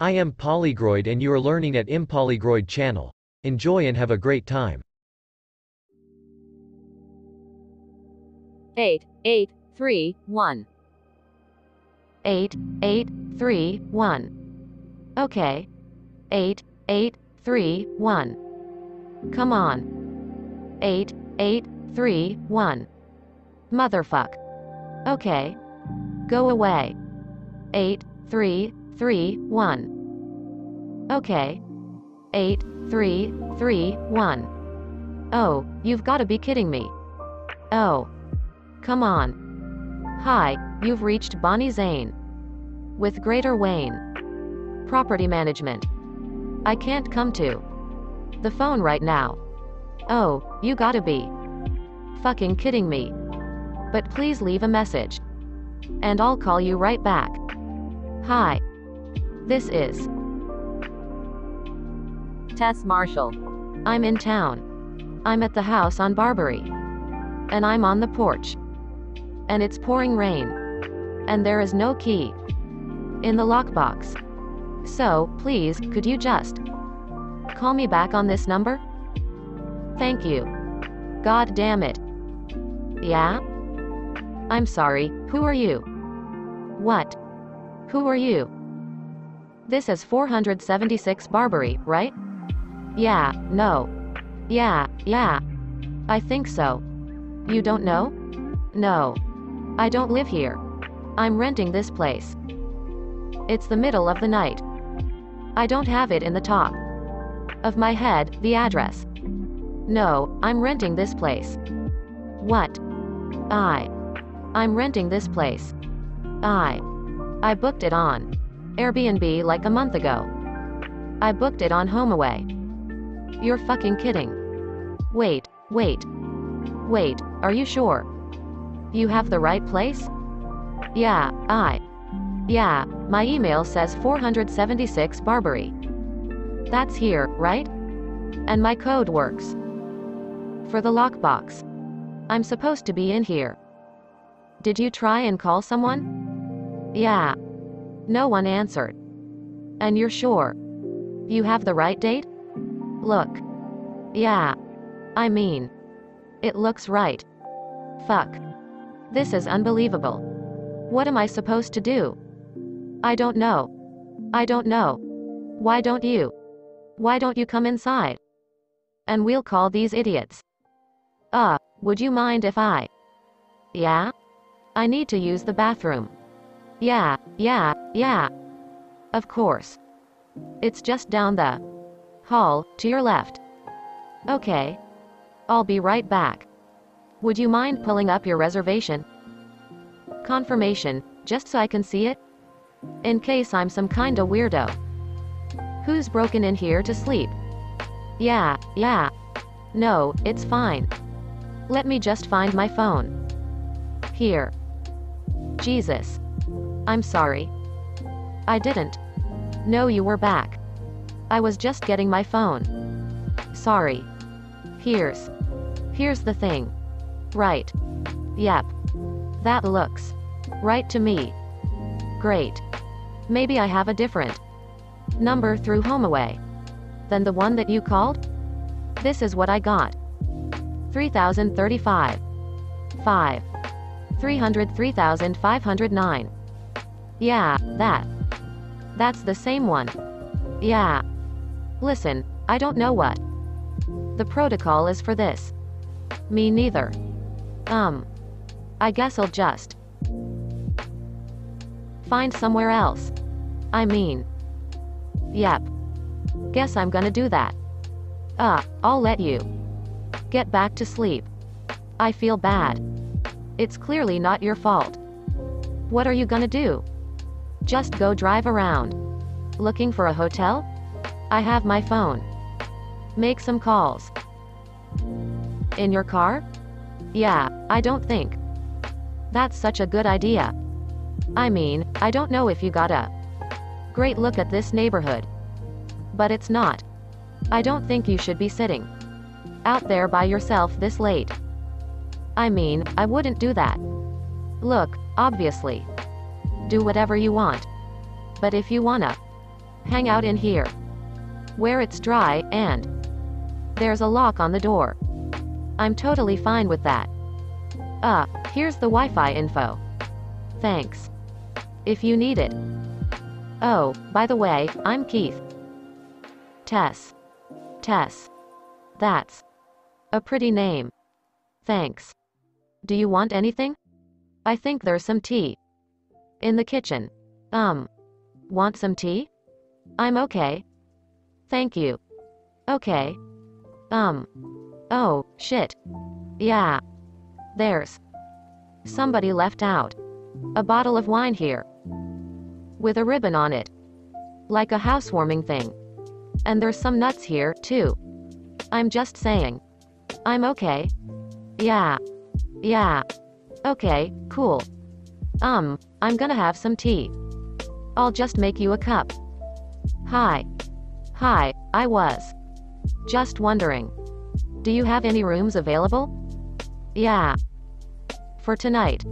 I am Polygroid and you are learning at Impolygroid channel. Enjoy and have a great time. eight, eight, three, one. eight, eight, three, one. Okay. Eight, eight, three, one. Come on. Eight, eight, three, one. Motherfuck. Okay. Go away. Eight, three, three, one. Okay. Eight, three, three, one. Oh, you've gotta be kidding me. Oh. Come on. Hi, you've reached Bonnie Zane. With Greater Wayne. Property Management. I can't come to the phone right now. Oh, you gotta be fucking kidding me. But please leave a message. And I'll call you right back. Hi. This is Tess Marshall. I'm in town. I'm at the house on Barbary. And I'm on the porch. And it's pouring rain. And there is no key in the lockbox. So, please, could you just call me back on this number? Thank you. God damn it. Yeah? I'm sorry, who are you? What? Who are you? This is 476 Barbary, right? Yeah, no. Yeah, yeah. I think so. You don't know? No. I don't live here. I'm renting this place. It's the middle of the night. I don't have it in the top of my head, the address. No, I'm renting this place. What? I. I'm renting this place. I. I booked it on Airbnb like a month ago. I booked it on HomeAway. You're fucking kidding. Wait, wait. Wait, are you sure? You have the right place? Yeah, I. Yeah, my email says 476 Barbary. That's here, right? And my code works. For the lockbox. I'm supposed to be in here. Did you try and call someone? Yeah. No one answered. And you're sure? You have the right date? Look. Yeah. I mean. It looks right. Fuck. This is unbelievable. What am I supposed to do? I don't know. I don't know. Why don't you? Why don't you come inside? And we'll call these idiots. Uh, would you mind if I? Yeah? I need to use the bathroom. Yeah, yeah, yeah. Of course. It's just down the hall, to your left. Okay. I'll be right back. Would you mind pulling up your reservation? Confirmation, just so I can see it? In case I'm some kinda weirdo. Who's broken in here to sleep? Yeah, yeah. No, it's fine. Let me just find my phone. Here. Jesus. I'm sorry. I didn't. No, you were back. I was just getting my phone. Sorry. Here's. Here's the thing. Right. Yep. That looks. Right to me. Great. Maybe I have a different number through HomeAway than the one that you called? This is what I got. 3035. 5. 303,509. Yeah, that. That's the same one. Yeah. Listen, I don't know what. The protocol is for this. Me neither. Um. I guess I'll just find somewhere else. I mean. Yep. Guess I'm gonna do that. Uh, I'll let you get back to sleep. I feel bad. It's clearly not your fault. What are you gonna do? Just go drive around. Looking for a hotel? I have my phone. Make some calls. In your car? Yeah, I don't think. That's such a good idea. I mean, I don't know if you got a great look at this neighborhood. But it's not. I don't think you should be sitting out there by yourself this late. I mean, I wouldn't do that. Look, obviously. Do whatever you want. But if you wanna Hang out in here. Where it's dry, and there's a lock on the door. I'm totally fine with that. Uh, here's the Wi-Fi info. Thanks. If you need it. Oh, by the way, I'm Keith. Tess. Tess. That's a pretty name. Thanks. Do you want anything? I think there's some tea. In the kitchen. Um. Want some tea? I'm okay. Thank you. Okay. Um. Oh, shit. Yeah. There's somebody left out a bottle of wine here with a ribbon on it. Like a housewarming thing. And there's some nuts here, too. I'm just saying. I'm okay. Yeah. Yeah. Okay, cool. Um, I'm gonna have some tea. I'll just make you a cup. Hi. Hi, I was. Just wondering. Do you have any rooms available? Yeah. For tonight.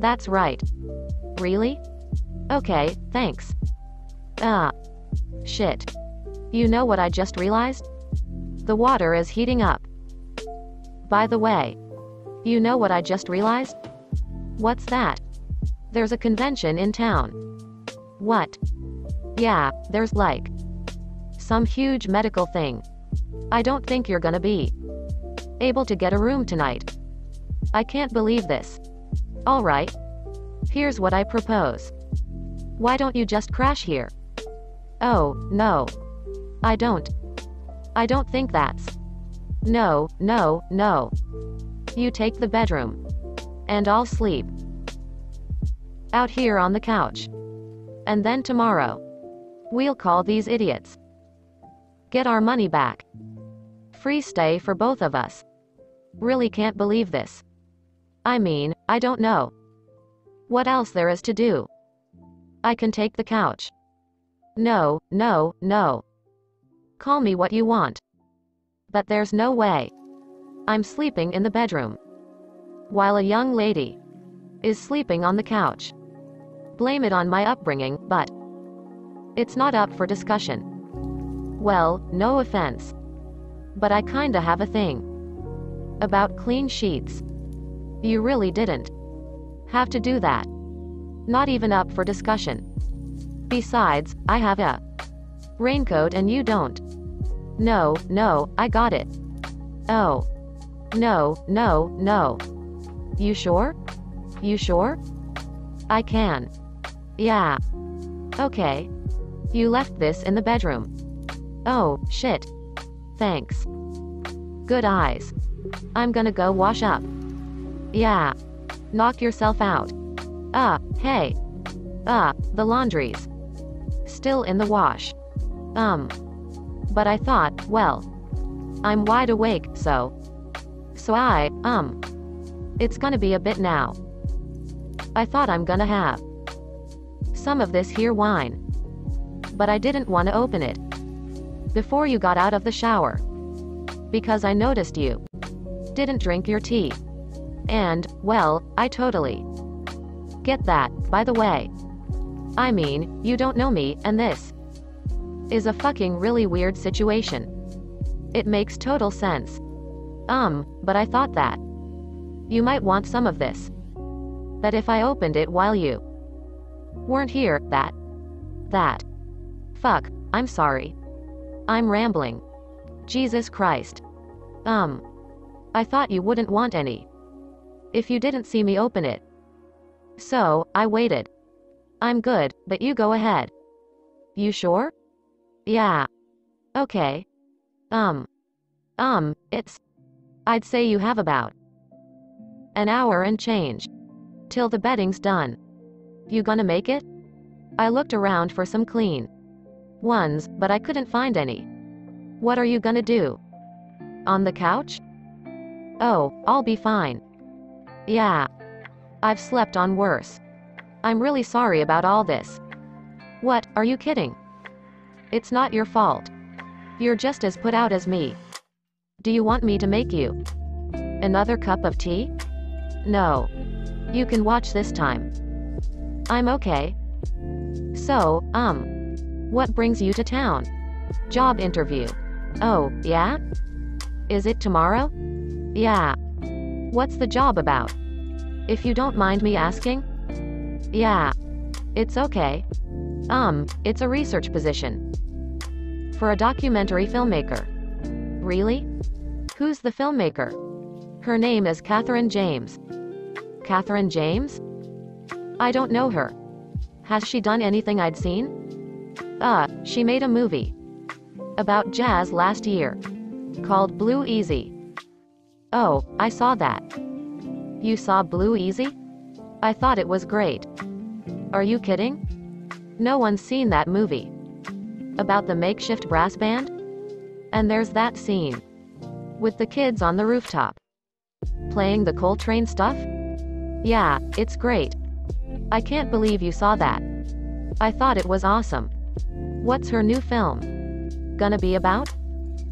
That's right. Really? Okay, thanks. Ah. Shit. You know what I just realized? The water is heating up. By the way, you know what I just realized? What's that? There's a convention in town. What? Yeah, there's like some huge medical thing. I don't think you're gonna be able to get a room tonight. I can't believe this. Alright. Here's what I propose. Why don't you just crash here? Oh, no. I don't. I don't think that's. No, no, no. You take the bedroom. And I'll sleep. Out here on the couch. And then tomorrow. We'll call these idiots. Get our money back. Free stay for both of us. Really can't believe this. I mean, I don't know. What else there is to do? I can take the couch. No, no, no. Call me what you want. But there's no way. I'm sleeping in the bedroom. While a young lady is sleeping on the couch. Blame it on my upbringing, but it's not up for discussion. Well, no offense. But I kinda have a thing. About clean sheets. You really didn't have to do that. Not even up for discussion. Besides, I have a raincoat and you don't. No, no, I got it. Oh. No, no, no. You sure? You sure? I can. Yeah. Okay. You left this in the bedroom. Oh, shit. Thanks. Good eyes. I'm gonna go wash up. Yeah. Knock yourself out. Ah, hey. Ah, the laundry's still in the wash. Um. But I thought, well, I'm wide awake, so. So I, um. It's gonna be a bit now. I thought I'm gonna have some of this here wine. But I didn't want to open it before you got out of the shower. Because I noticed you didn't drink your tea. And, well, I totally get that, by the way. I mean, you don't know me, and this is a fucking really weird situation. It makes total sense. Um, but I thought that you might want some of this. That if I opened it while you weren't here, that. That. Fuck, I'm sorry. I'm rambling. Jesus Christ. Um. I thought you wouldn't want any if you didn't see me open it. So, I waited. I'm good, but you go ahead. You sure? Yeah. Okay. Um. Um, it's. I'd say you have about an hour and change. Till the bedding's done. You gonna make it? I looked around for some clean ones, but I couldn't find any. What are you gonna do? On the couch? Oh, I'll be fine. Yeah. I've slept on worse. I'm really sorry about all this. What, are you kidding? It's not your fault. You're just as put out as me. Do you want me to make you another cup of tea? No. You can watch this time. I'm okay. So, um, What brings you to town? Job interview. Oh, yeah? Is it tomorrow? Yeah. What's the job about? If you don't mind me asking? Yeah. It's okay. Um, it's a research position. For a documentary filmmaker. Really? Who's the filmmaker? Her name is Catherine James. Catherine James? I don't know her. Has she done anything I'd seen? Uh, she made a movie. About jazz last year. Called Blue Easy. Oh, I saw that. You saw Blue Easy? I thought it was great. Are you kidding? No one's seen that movie. About the makeshift brass band? And there's that scene. With the kids on the rooftop. Playing the Coltrane stuff? Yeah, it's great. I can't believe you saw that. I thought it was awesome. What's her new film? Gonna be about?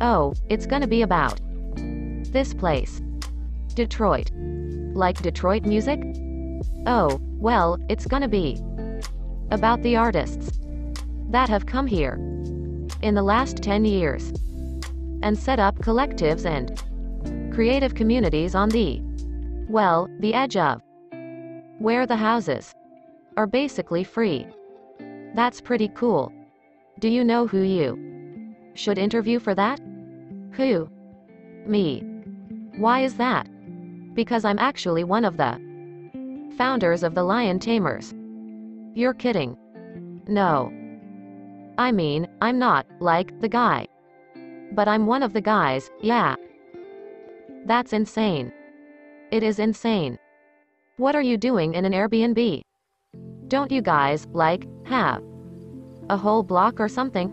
Oh, it's gonna be about this place. Detroit. Like Detroit music? Oh, well, it's gonna be about the artists that have come here in the last 10 years and set up collectives and creative communities on the, well, the edge of where the houses are basically free. That's pretty cool. Do you know who you should interview for that? Who? Me. Why is that? Because I'm actually one of the founders of the Lion Tamers. You're kidding. No. I mean, I'm not, like, the guy. But I'm one of the guys, yeah. That's insane. It is insane. What are you doing in an Airbnb? Don't you guys, like, have a whole block or something?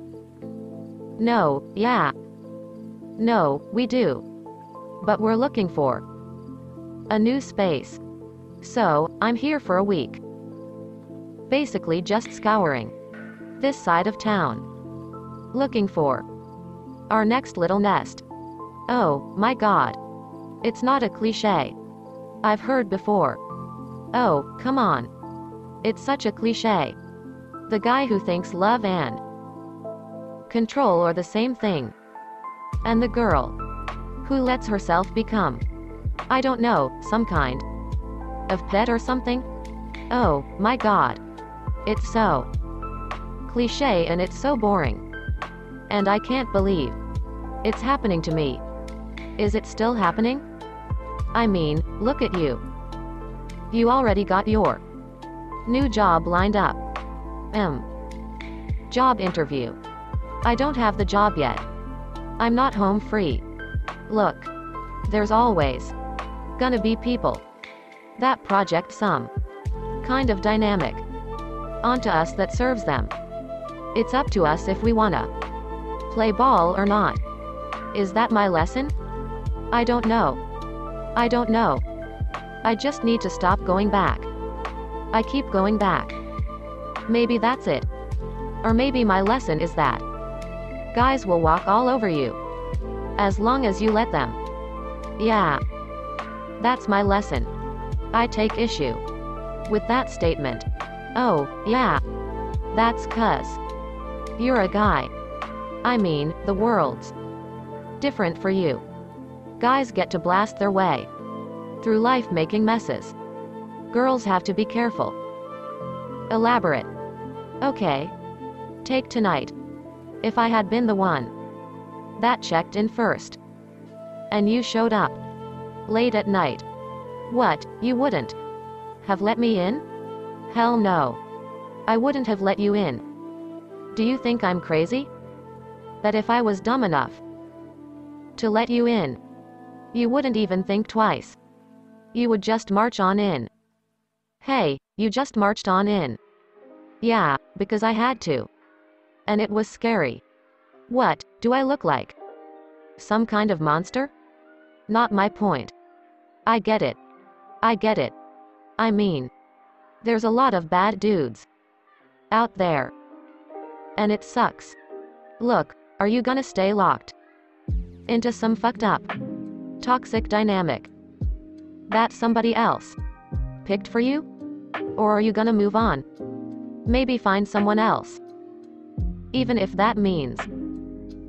No, yeah. No, we do. But we're looking for a new space. So, I'm here for a week. Basically just scouring this side of town. Looking for our next little nest. Oh, my god. It's not a cliche. I've heard before. Oh, come on. It's such a cliche. The guy who thinks love and control are the same thing. And the girl who lets herself become, I don't know, some kind of pet or something? Oh, my god. It's so cliche and it's so boring. And I can't believe it's happening to me. Is it still happening? I mean, look at you. You already got your New job lined up. M. Job interview. I don't have the job yet. I'm not home free. Look. There's always gonna be people. That project some kind of dynamic onto us that serves them. It's up to us if we wanna play ball or not. Is that my lesson? I don't know. I don't know. I just need to stop going back. I keep going back. Maybe that's it. Or maybe my lesson is that guys will walk all over you. As long as you let them. Yeah. That's my lesson. I take issue with that statement. Oh, yeah. That's cuz you're a guy. I mean, the world's different for you. Guys get to blast their way through life making messes. Girls have to be careful. Elaborate. Okay. Take tonight. If I had been the one that checked in first, and you showed up late at night, what, you wouldn't have let me in? Hell no. I wouldn't have let you in. Do you think I'm crazy? That if I was dumb enough to let you in, you wouldn't even think twice. You would just march on in. Hey, you just marched on in. Yeah, because I had to. And it was scary. What, do I look like? Some kind of monster? Not my point. I get it. I get it. I mean, there's a lot of bad dudes out there. And it sucks. Look, are you gonna stay locked into some fucked up, toxic dynamic that somebody else picked for you? Or are you gonna move on? Maybe find someone else. Even if that means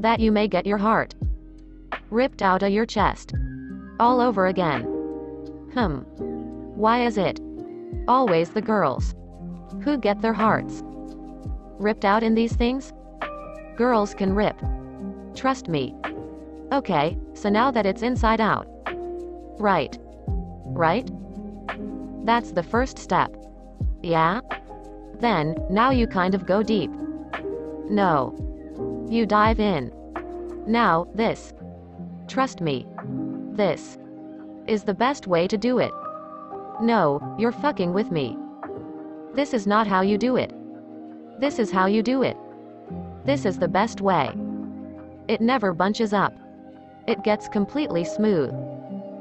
that you may get your heart ripped out of your chest. All over again. Hmm. Why is it always the girls who get their hearts ripped out in these things? Girls can rip. Trust me. Okay, so now that it's inside out. Right. Right? That's the first step. Yeah? Then, now you kind of go deep. No. You dive in. Now, this. Trust me. This is the best way to do it. No, you're fucking with me. This is not how you do it. This is how you do it. This is the best way. It never bunches up. It gets completely smooth.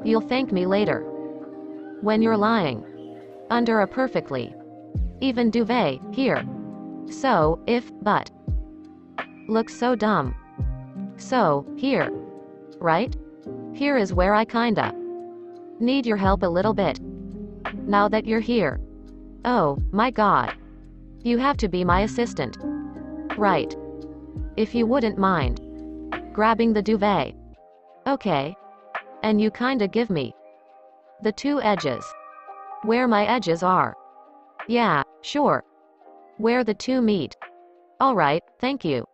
You'll thank me later. When you're lying under a perfectly even duvet here. So, if, but. Looks so dumb. So, here. Right? Here is where I kinda need your help a little bit. Now that you're here. Oh, my god. You have to be my assistant. Right. If you wouldn't mind. Grabbing the duvet. Okay. And you kinda give me the two edges. Where my edges are. Yeah, sure. Where the two meet. Alright, thank you.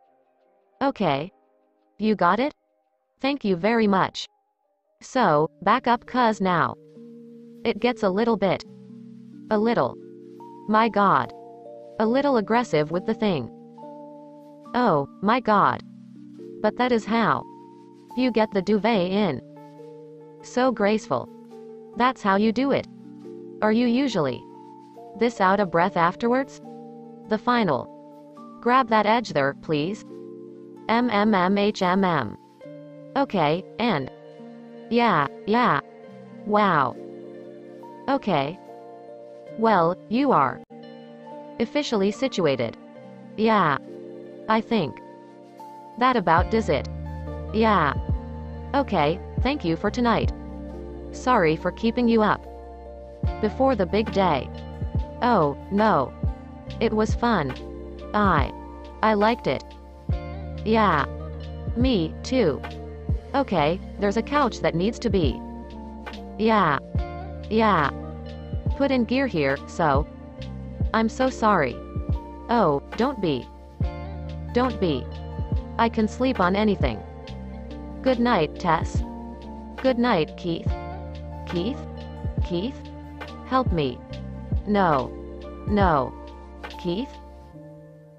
Okay. You got it? Thank you very much. So, back up cuz now. It gets a little bit. A little. My god. A little aggressive with the thing. Oh, my god. But that is how. You get the duvet in. So graceful. That's how you do it. Are you usually this out of breath afterwards? The final. Grab that edge there, please. MMMHMM. Okay, and. Yeah, yeah. Wow. Okay. Well, you are officially situated. Yeah. I think. That about does it. Yeah. Okay, thank you for tonight. Sorry for keeping you up. Before the big day. Oh, no. It was fun. I. I liked it. Yeah. Me, too. Okay, there's a couch that needs to be. Yeah. Yeah. Put in gear here, so. I'm so sorry. Oh, don't be. Don't be. I can sleep on anything. Good night, Tess. Good night, Keith. Keith? Keith? Help me. No. No. Keith?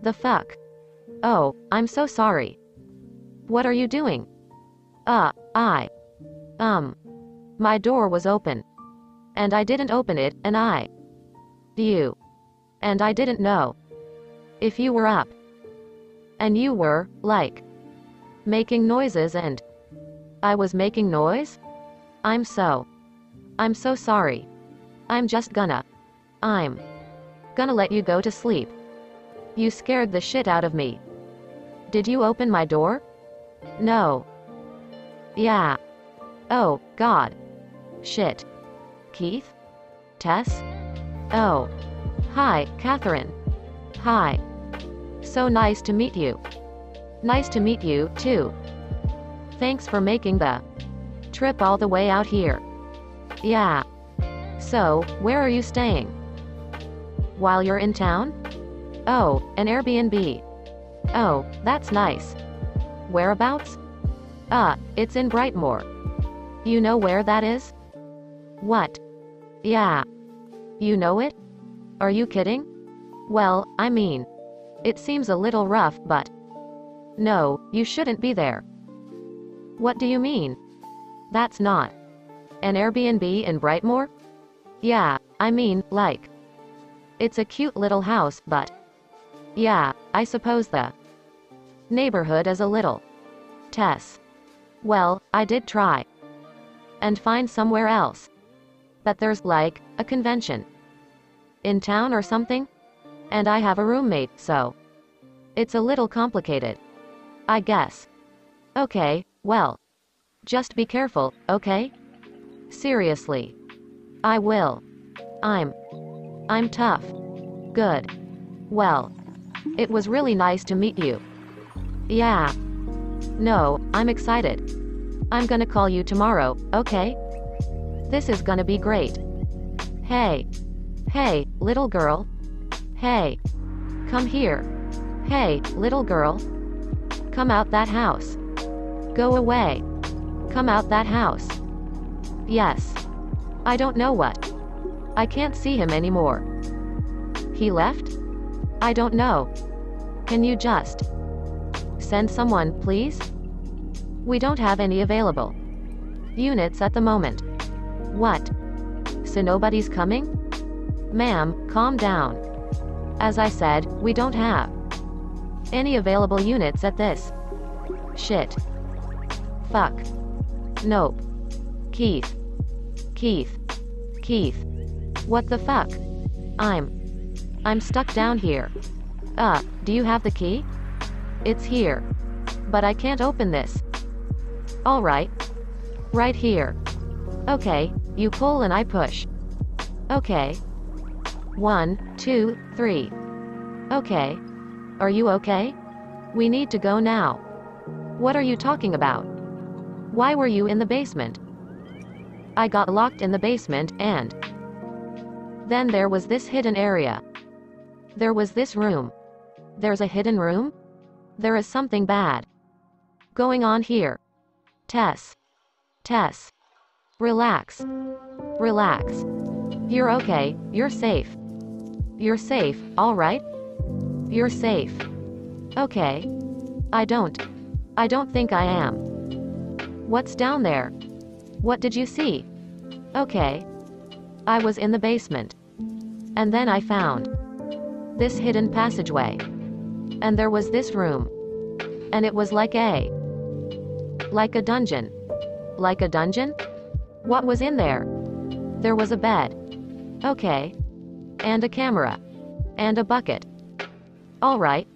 The fuck? Oh, I'm so sorry. What are you doing? Uh, I. Um. My door was open. And I didn't open it, and I. You. And I didn't know. If you were up. And you were, like. Making noises and. I was making noise? I'm so. I'm so sorry. I'm just gonna. I'm gonna let you go to sleep. You scared the shit out of me. Did you open my door? No. Yeah. Oh, God. Shit. Keith? Tess? Oh. Hi, Catherine. Hi. So nice to meet you. Nice to meet you, too. Thanks for making the trip all the way out here. Yeah. So, where are you staying? While you're in town? Oh, an Airbnb. Oh, that's nice. Whereabouts? Ah, uh, it's in Brightmoor. You know where that is? What? Yeah. You know it? Are you kidding? Well, I mean, it seems a little rough, but. No, you shouldn't be there. What do you mean? That's not. An Airbnb in Brightmoor? Yeah, I mean, like. It's a cute little house, but. Yeah, I suppose the neighborhood is a little. Tess. Well, I did try. And find somewhere else. But there's, like, a convention. In town or something? And I have a roommate, so. It's a little complicated. I guess. Okay, well. Just be careful, okay? Seriously. I will. I'm. I'm tough. Good. Well. It was really nice to meet you. Yeah. No, I'm excited. I'm gonna call you tomorrow, okay? This is gonna be great. Hey. Hey, little girl. Hey. Come here. Hey, little girl. Come out that house. Go away. Come out that house. Yes. I don't know what. I can't see him anymore. He left? I don't know. Can you just send someone, please? We don't have any available units at the moment. What? So nobody's coming? Ma'am, calm down. As I said, we don't have any available units at this. Shit. Fuck. Nope. Keith. Keith. Keith. What the fuck? I'm. I'm stuck down here. Uh, do you have the key? It's here. But I can't open this. Alright. Right here. Okay, you pull and I push. Okay. One, two, three. Okay. Are you okay? We need to go now. What are you talking about? Why were you in the basement? I got locked in the basement and. Then there was this hidden area. There was this room. There's a hidden room? There is something bad going on here. Tess. Tess. Relax. Relax. You're okay, you're safe. You're safe, alright? You're safe. Okay. I don't. I don't think I am. What's down there? What did you see? Okay. I was in the basement. And then I found this hidden passageway. And there was this room. And it was like a. Like a dungeon. Like a dungeon? What was in there? There was a bed. Okay. And a camera. And a bucket. Alright.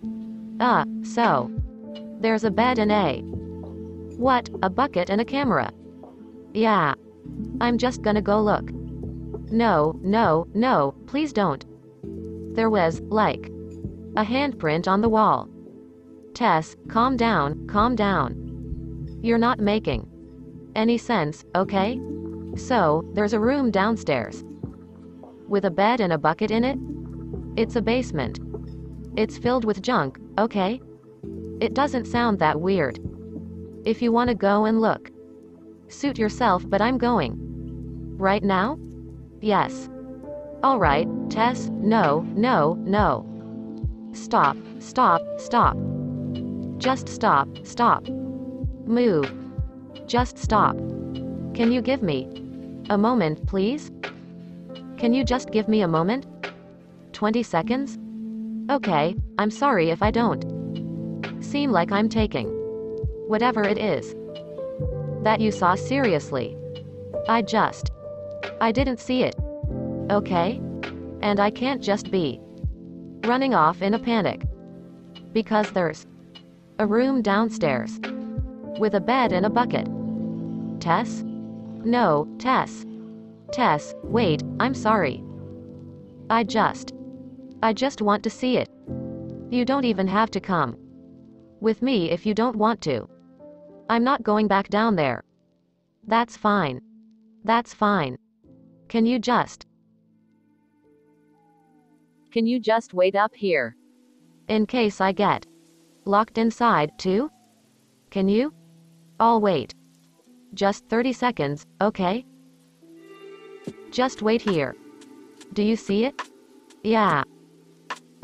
Ah, uh, so. There's a bed and a. What, a bucket and a camera? Yeah. I'm just gonna go look. No, no, no, please don't. There was, like, a handprint on the wall. Tess, calm down, calm down. You're not making any sense, okay? So, there's a room downstairs. With a bed and a bucket in it? It's a basement. It's filled with junk, okay? It doesn't sound that weird. If you want to go and look, suit yourself, but I'm going. Right now? Yes. Alright, Tess, no, no, no. Stop, stop, stop. Just stop, stop. Move. Just stop. Can you give me a moment, please? Can you just give me a moment? 20 seconds? Okay, I'm sorry if I don't. Seem like I'm taking whatever it is that you saw seriously. I just. I didn't see it. Okay? And I can't just be running off in a panic. Because there's a room downstairs with a bed and a bucket. Tess? No, Tess. Tess, wait, I'm sorry. I just. I just want to see it. You don't even have to come. With me if you don't want to. I'm not going back down there. That's fine. That's fine. Can you just. Can you just wait up here? In case I get locked inside, too? Can you? I'll wait. Just 30 seconds, okay? Just wait here. Do you see it? Yeah.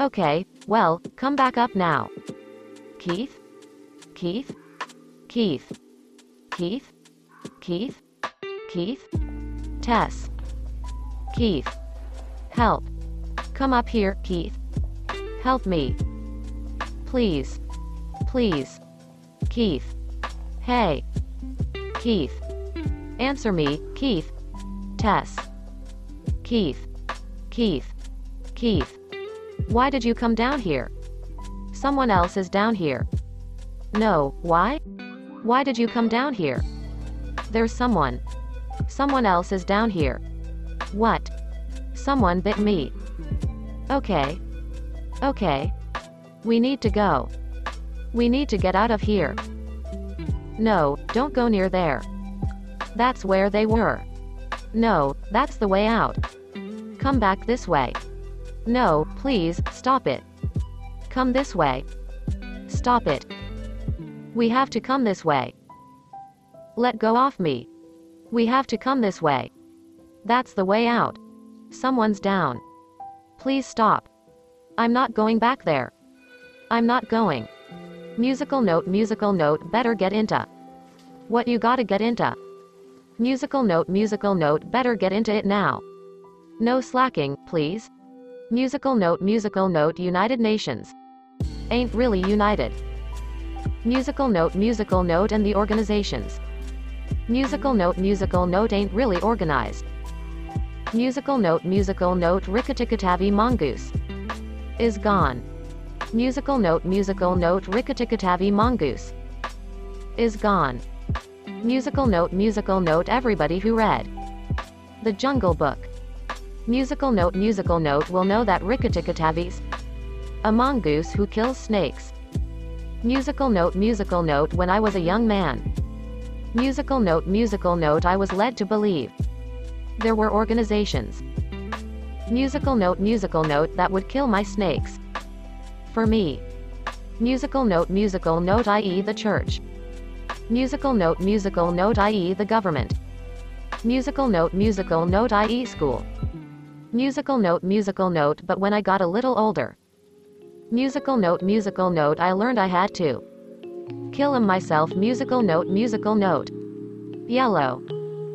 Okay, well, come back up now. Keith? Keith? Keith? Keith? Keith? Keith? Tess? Keith? Help. Come up here, Keith. Help me. Please. Please. Keith. Hey. Keith. Answer me, Keith. Tess. Keith. Keith. Keith. Why did you come down here? Someone else is down here. No, why? Why did you come down here? There's someone. Someone else is down here. What? Someone bit me. Okay. Okay. We need to go. We need to get out of here. No, don't go near there. That's where they were. No, that's the way out. Come back this way. No, please, stop it. Come this way. Stop it. We have to come this way. Let go off me. We have to come this way. That's the way out. Someone's down. Please stop. I'm not going back there. I'm not going. Musical note, musical note, better get into. What you gotta get into. Musical note, musical note, better get into it now. No slacking, please. Musical note, musical note, United Nations. Ain't really united. Musical note, musical note, and the organizations. Musical note, musical note ain't really organized. Musical note, musical note, Rikki-Tikki-Tavi mongoose. Is gone. Musical note, musical note, Rikki-Tikki-Tavi mongoose. Is gone. Musical note, musical note, everybody who read The Jungle Book. Musical note, musical note will know that Rikki-Tikki-Tavi's a mongoose who kills snakes. Musical note, musical note, when I was a young man. Musical note, musical note, I was led to believe there were organizations. Musical note, musical note, that would kill my snakes. For me. Musical note, musical note, i.e., the church. Musical note, musical note, i.e., the government. Musical note, musical note, i.e., school. Musical note, musical note, but when I got a little older. Musical note, musical note, I learned I had to kill him myself. Musical note, musical note. Yellow.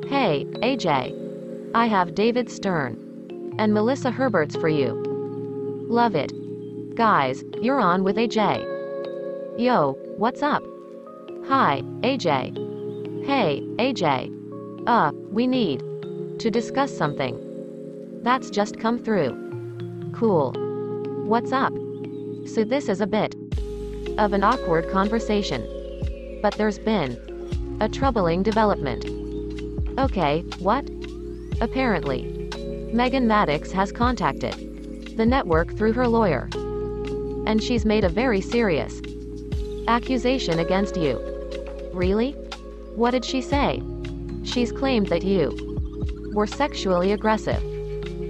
Hey, AJ. I have David Stern and Melissa Herberts for you. Love it. Guys, you're on with AJ. Yo, what's up? Hi, AJ. Hey, AJ. Uh, we need to discuss something. That's just come through. Cool. What's up? So this is a bit of an awkward conversation. But there's been a troubling development. Okay, what? Apparently, Megan Maddox has contacted the network through her lawyer. And she's made a very serious accusation against you. Really? What did she say? She's claimed that you were sexually aggressive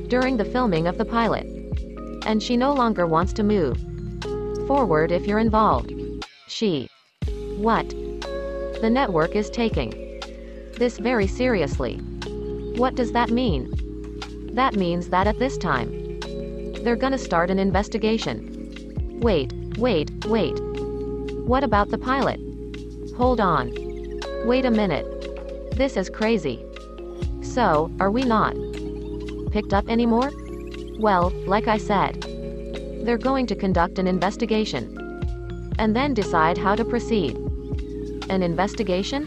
during the filming of the pilot. And she no longer wants to move forward if you're involved. She. What? The network is taking this very seriously. What does that mean? That means that at this time, they're gonna start an investigation. Wait, wait, wait. What about the pilot? Hold on. Wait a minute. This is crazy. So, are we not picked up anymore? Well, like I said, they're going to conduct an investigation and then decide how to proceed. An investigation?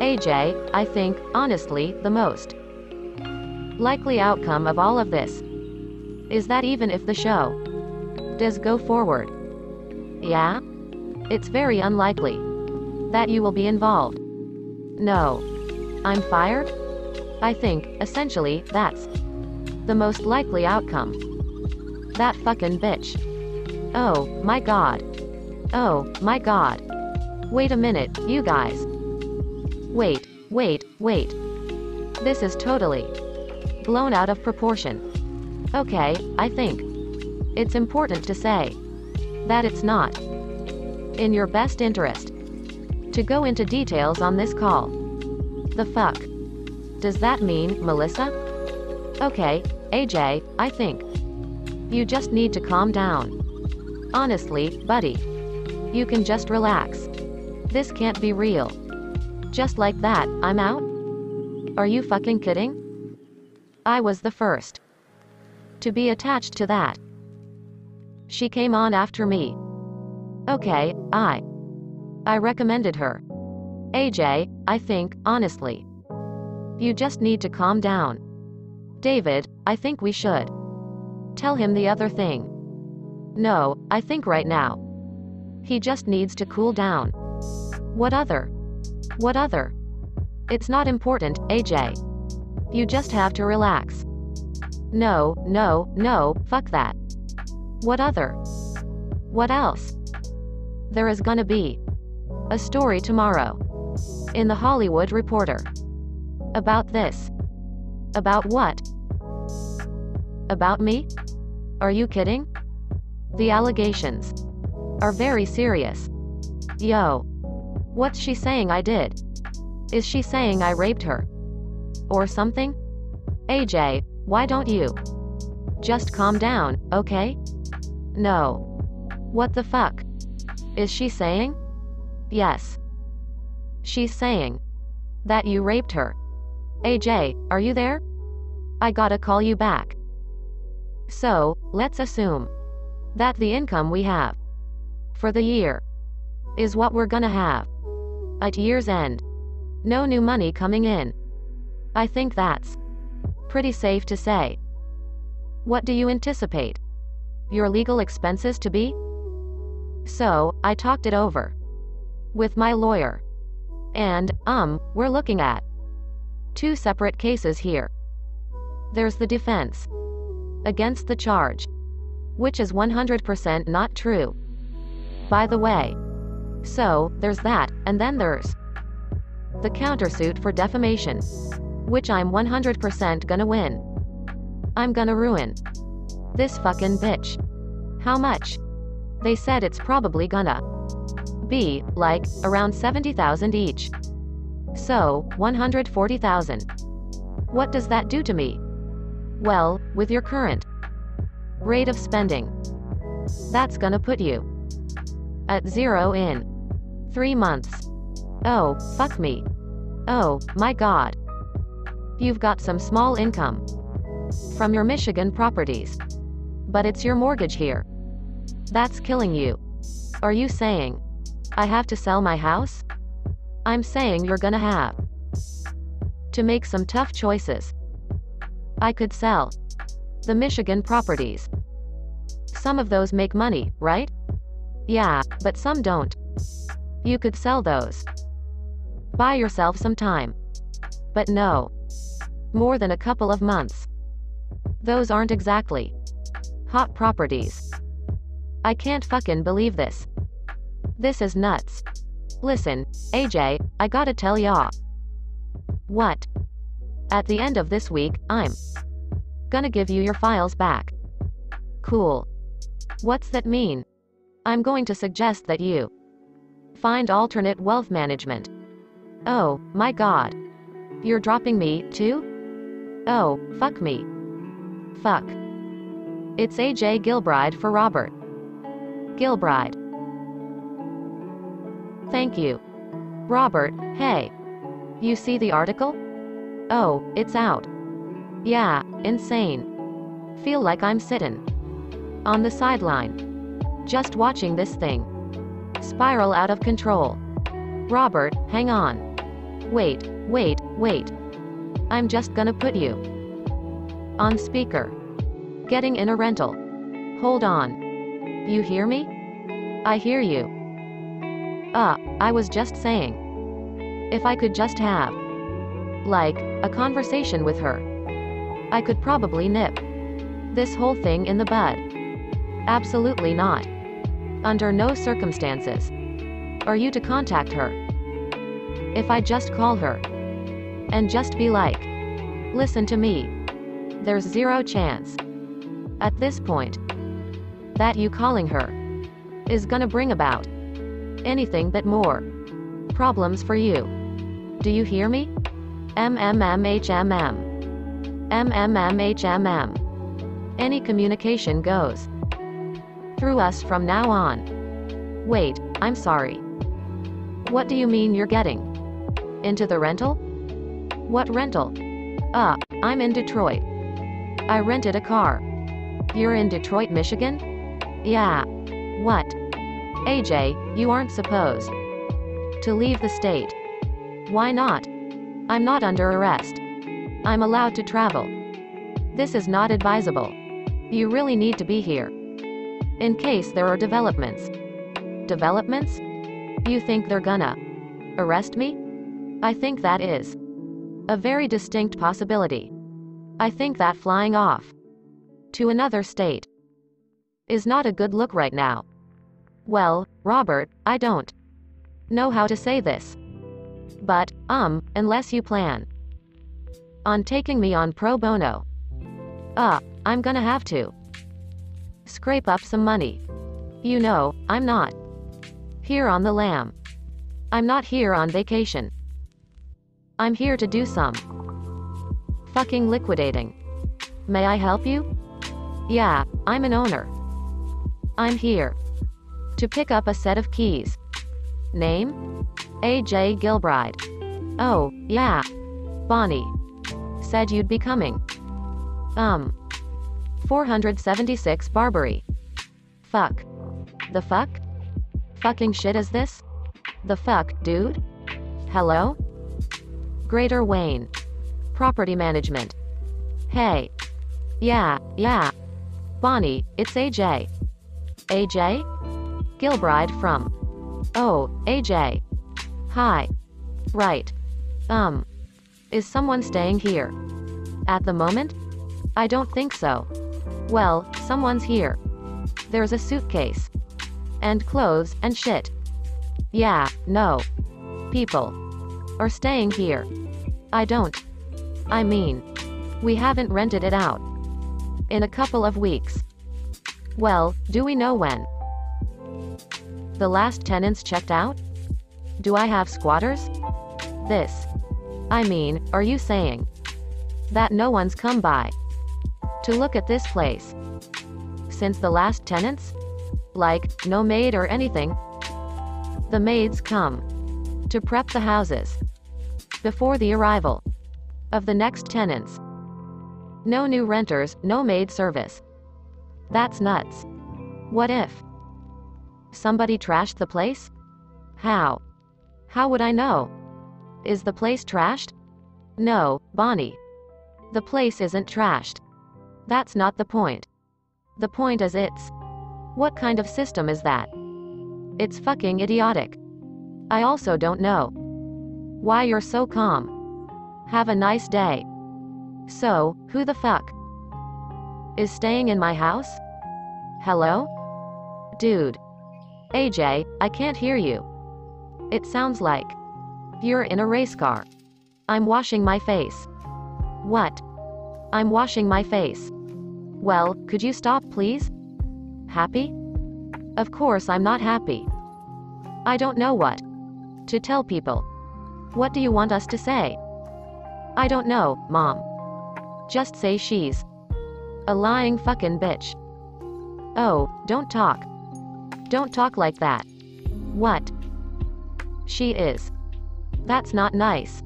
AJ, I think, honestly, the most likely outcome of all of this is that even if the show does go forward, yeah, it's very unlikely that you will be involved. No. I'm fired? I think, essentially, that's the most likely outcome. That fucking bitch. Oh, my god. Oh, my god. Wait a minute, you guys. Wait, wait, wait. This is totally blown out of proportion. Okay, I think it's important to say that it's not in your best interest to go into details on this call. The fuck? Does that mean, Melissa? Okay, AJ, I think you just need to calm down. Honestly, buddy, you can just relax. This can't be real. Just like that, I'm out? Are you fucking kidding? I was the first to be attached to that. She came on after me. Okay, I. I recommended her. AJ, I think, honestly. You just need to calm down. David, I think we should. Tell him the other thing. No, I think right now. He just needs to cool down. What other? What other? It's not important, AJ. You just have to relax. No, no, no, fuck that. What other? What else? There is gonna be a story tomorrow in the Hollywood Reporter about this. About what? About me? Are you kidding? The allegations are very serious. Yo. What's she saying I did? Is she saying I raped her? Or something? AJ, why don't you just calm down, okay? No. What the fuck? Is she saying? Yes. She's saying that you raped her. AJ, are you there? I gotta call you back. So, let's assume that the income we have for the year is what we're gonna have at year's end. No new money coming in. I think that's pretty safe to say. What do you anticipate your legal expenses to be? So, I talked it over with my lawyer. And, um, we're looking at two separate cases here. There's the defense against the charge, which is 100% not true. By the way, so, there's that, and then there's the countersuit for defamation, which I'm 100% gonna win. I'm gonna ruin this fucking bitch. How much? They said it's probably gonna be, like, around 70,000 each. So, 140,000. What does that do to me? Well, with your current rate of spending, that's gonna put you at zero in three months. Oh, fuck me. Oh, my god. You've got some small income from your Michigan properties. But it's your mortgage here. That's killing you. Are you saying I have to sell my house? I'm saying you're gonna have to make some tough choices. I could sell the Michigan properties. Some of those make money, right? Yeah, but some don't. You could sell those. Buy yourself some time. But no. More than a couple of months. Those aren't exactly hot properties. I can't fucking believe this. This is nuts. Listen, AJ, I gotta tell ya. What? At the end of this week, I'm gonna give you your files back. Cool. What's that mean? I'm going to suggest that you find alternate wealth management. Oh, my god. You're dropping me, too? Oh, fuck me. Fuck. It's AJ Gilbride for Robert. Gilbride. Thank you. Robert, hey. You see the article? Oh, it's out. Yeah, insane. Feel like I'm sitting on the sideline. Just watching this thing spiral out of control. Robert, hang on. Wait, wait, wait. I'm just gonna put you on speaker. Getting in a rental. Hold on. You hear me? I hear you. Uh, I was just saying. If I could just have, like, a conversation with her, I could probably nip this whole thing in the bud. Absolutely not. Under no circumstances are you to contact her. If I just call her and just be like, listen to me, there's zero chance at this point that you calling her is gonna bring about anything but more problems for you. Do you hear me? MMMHMM. MMMHMM. Any communication goes through us from now on. Wait, I'm sorry. What do you mean you're getting? Into the rental? What rental? Uh, I'm in Detroit. I rented a car. You're in Detroit, Michigan? Yeah. What? AJ, you aren't supposed to leave the state. Why not? I'm not under arrest. I'm allowed to travel. This is not advisable. You really need to be here. In case there are developments. Developments? You think they're gonna arrest me? I think that is a very distinct possibility. I think that flying off to another state is not a good look right now. Well, Robert, I don't know how to say this. But, um, unless you plan on taking me on pro bono. Uh, I'm gonna have to scrape up some money. You know, I'm not here on the lam. I'm not here on vacation. I'm here to do some fucking liquidating. May I help you? Yeah, I'm an owner. I'm here to pick up a set of keys. Name? AJ Gilbride. Oh, yeah. Bonnie. Said you'd be coming. Um. 476 Barbary. Fuck. The fuck? Fucking shit is this? The fuck, dude? Hello? Greater Wayne. Property Management. Hey. Yeah, yeah. Bonnie, it's AJ. AJ? Gilbride from. Oh, AJ. Hi. Right. Um. Is someone staying here? At the moment? I don't think so. Well, someone's here. There's a suitcase. And clothes and shit. Yeah, no. People. Are staying here. I don't. I mean. We haven't rented it out. In a couple of weeks. Well, do we know when? The last tenants checked out? Do I have squatters? This. I mean, are you saying that no one's come by to look at this place since the last tenants? Like, no maid or anything? The maids come to prep the houses before the arrival of the next tenants. No new renters, no maid service. That's nuts. What if somebody trashed the place? How? How would I know? Is the place trashed? No, Bonnie. The place isn't trashed. That's not the point. The point is it's. What kind of system is that? It's fucking idiotic. I also don't know. Why you're so calm. Have a nice day. So, who the fuck is staying in my house? Hello? Dude. AJ, I can't hear you. It sounds like you're in a race car. I'm washing my face. What? I'm washing my face. Well, could you stop, please? Happy? Of course, I'm not happy. I don't know what to tell people. What do you want us to say? I don't know, Mom. Just say she's a lying fucking bitch. Oh, don't talk. Don't talk like that. What? She is. That's not nice.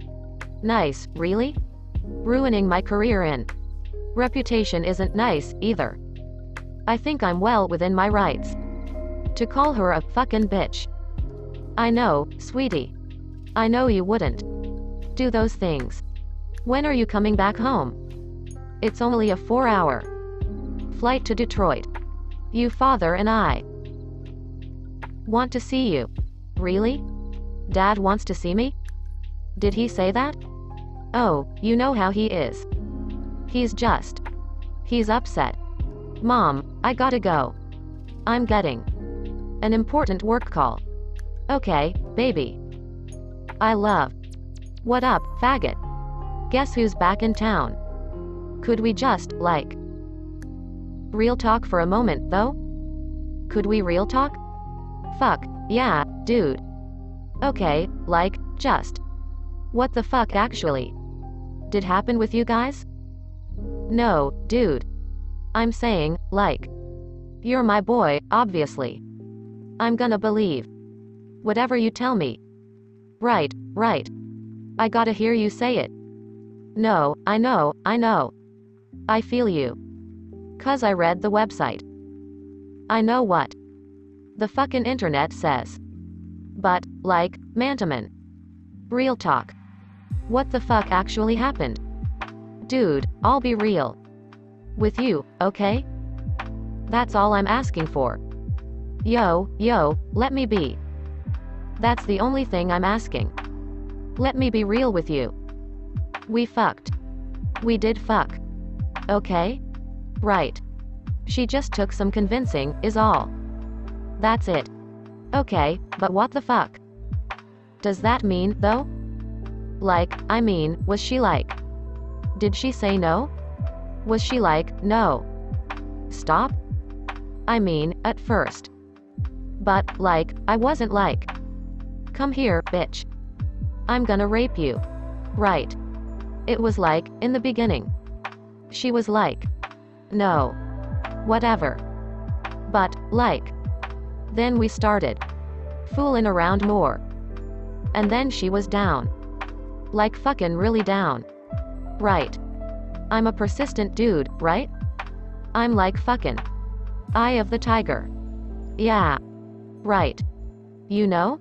Nice, really? Ruining my career in. Reputation isn't nice, either. I think I'm well within my rights. To call her a fucking bitch. I know, sweetie. I know you wouldn't. Do those things. When are you coming back home? It's only a four hour flight to Detroit. You father and I want to see you. Really? Dad wants to see me? Did he say that? Oh, you know how he is. He's just. He's upset. Mom, I gotta go. I'm getting an important work call. Okay, baby. I love. What up, faggot? Guess who's back in town? Could we just, like, real talk for a moment, though? Could we real talk? Fuck, yeah, dude. Okay, like, just. What the fuck actually? Did happen with you guys? No, dude. I'm saying, like. You're my boy, obviously. I'm gonna believe. Whatever you tell me. Right, right. I gotta hear you say it. No, I know, I know. I feel you. Cause I read the website. I know what the fucking internet says. But, like, Mantaman. Real talk. What the fuck actually happened? Dude, I'll be real. With you, okay? That's all I'm asking for. Yo, yo, let me be. That's the only thing I'm asking. Let me be real with you. We fucked. We did fuck. Okay? Right. She just took some convincing, is all. That's it. Okay, but what the fuck? Does that mean, though? Like, I mean, was she like? Did she say no? Was she like, no? Stop? I mean, at first. But, like, I wasn't like. Come here, bitch. I'm gonna rape you. Right. It was like, in the beginning. She was like, no. Whatever. But, like. Then we started. Fooling around more. And then she was down. Like fucking really down. Right. I'm a persistent dude, right? I'm like fucking. Eye of the tiger. Yeah. Right. You know?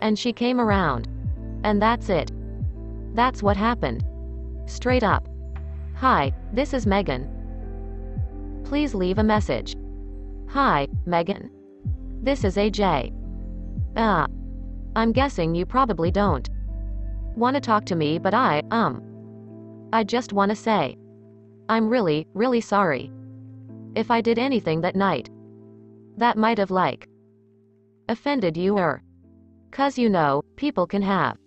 And she came around. And that's it. That's what happened. Straight up. Hi, this is Megan. Please leave a message. Hi, Megan. This is AJ. Ah. I'm guessing you probably don't. Want to talk to me, but I, um. I just want to say. I'm really, really sorry. If I did anything that night. That might have like. Offended you or. Cause you know, people can have.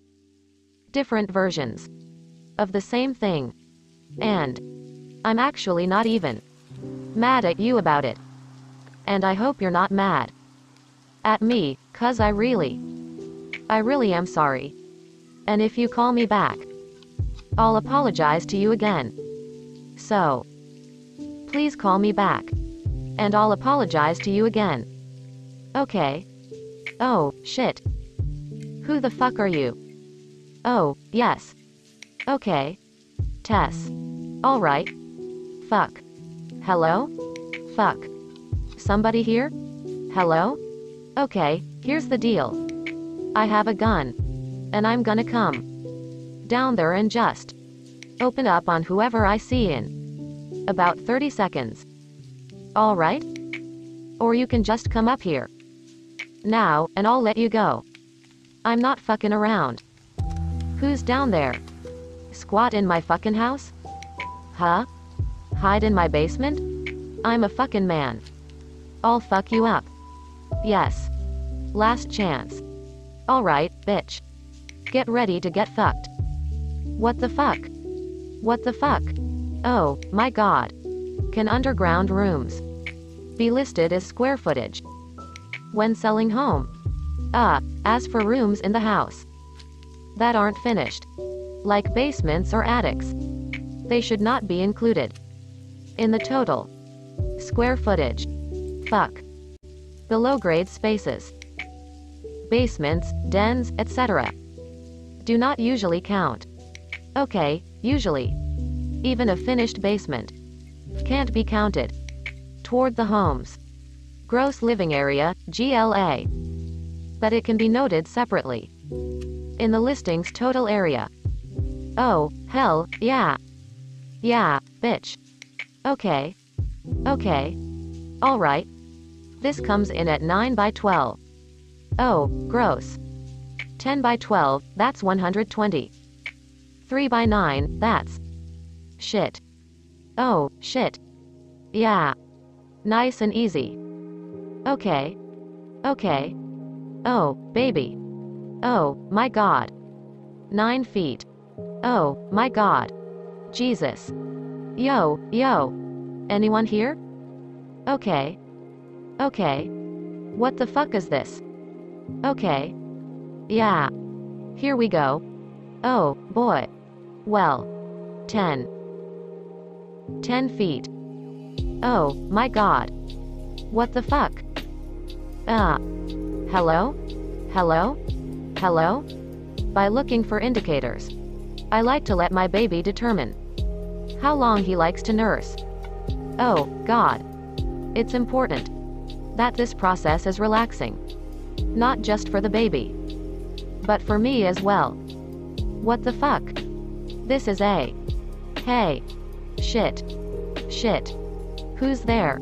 Different versions. Of the same thing. And. I'm actually not even. Mad at you about it. And I hope you're not mad. At me, cause I really. I really am sorry. And if you call me back, I'll apologize to you again. So, please call me back. And I'll apologize to you again. Okay. Oh, shit. Who the fuck are you? Oh, yes. Okay. Tess. Alright. Fuck. Hello? Fuck. Somebody here? Hello? Okay, here's the deal. I have a gun. And I'm gonna come down there and just open up on whoever I see in about 30 seconds. Alright? Or you can just come up here. Now, and I'll let you go. I'm not fucking around. Who's down there? Squat in my fucking house? Huh? Hide in my basement? I'm a fucking man. I'll fuck you up. Yes. Last chance. Alright, bitch. Get ready to get fucked. What the fuck? What the fuck? Oh, my god. Can underground rooms be listed as square footage when selling home? Ah, as for rooms in the house that aren't finished, like basements or attics, they should not be included in the total square footage. Fuck. Below grade spaces basements, dens, etc. Do not usually count. Okay, usually. Even a finished basement can't be counted toward the home's gross living area, GLA. But it can be noted separately in the listing's total area. Oh, hell, yeah. Yeah, bitch. Okay. Okay. Alright. This comes in at 9 by 12. Oh, gross. 10 by 12, that's 120. 3 by 9, that's shit. Oh, shit. Yeah. Nice and easy. Okay. Okay. Oh, baby. Oh, my god. 9 feet. Oh, my god. Jesus. Yo, yo. Anyone here? Okay. Okay. What the fuck is this? Okay. Yeah. Here we go. Oh, boy. Well. 10. 10 feet. Oh, my god. What the fuck? Ah. Uh, hello? Hello? Hello? By looking for indicators. I like to let my baby determine how long he likes to nurse. Oh, God. It's important that this process is relaxing. Not just for the baby. But for me as well. What the fuck? This is a. Hey. Shit. Shit. Who's there?